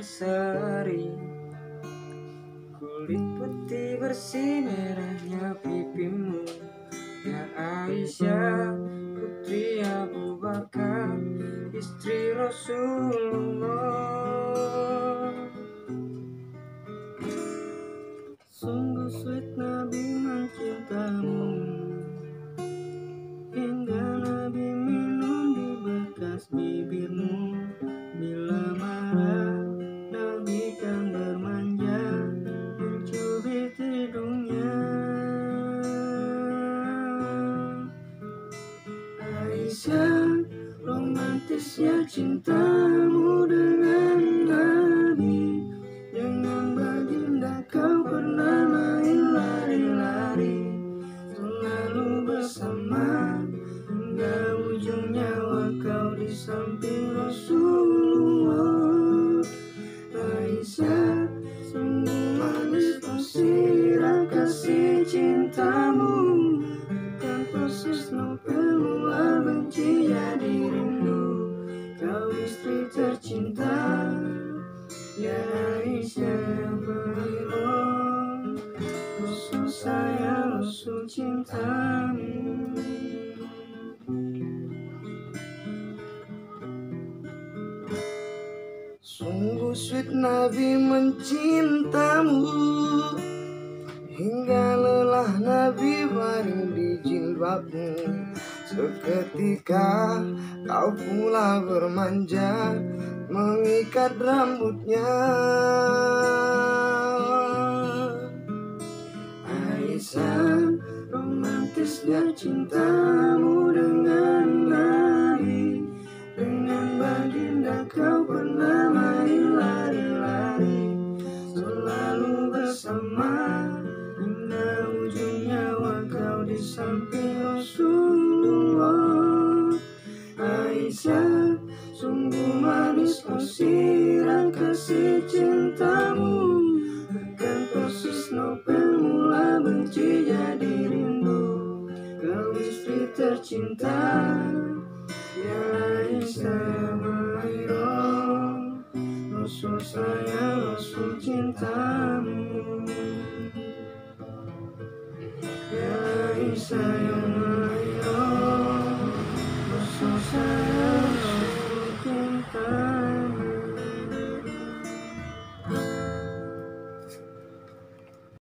berseri. Kulit putih bersih merahnya pipimu. Ya Aisyah putri Abu Bakar Istri Rasulullah. Sungguh sweet Nabi mencintamu Aisyah Romantisnya cintamu dengan Nabi Dengan baginda kau pernah main lari-lari Selalu bersama. Hingga ujung nyawa kau di samping Rasulullah tercinta Ya Aisyah berhero Rasul saya, Rasul cintamu Sungguh sweet Nabi mencintamu Hingga lelah Nabi baring di jilbabmu Seketika kau pula bermanja Mengikat rambutnya. Aisyah romantisnya cintamu dengan Nabi Dengan baginda kau pernah main lari-lari. Selalu bersama Hingga ujung nyawa kau di samping Rasulullah Sungguh manis kau sirah kasih cintamu. Kan persis novel mula benci jadi rindu. Kau istri tercinta Ya Aisyah Mahiro Rasul saya, Rasul cintamu. Ya Aisyah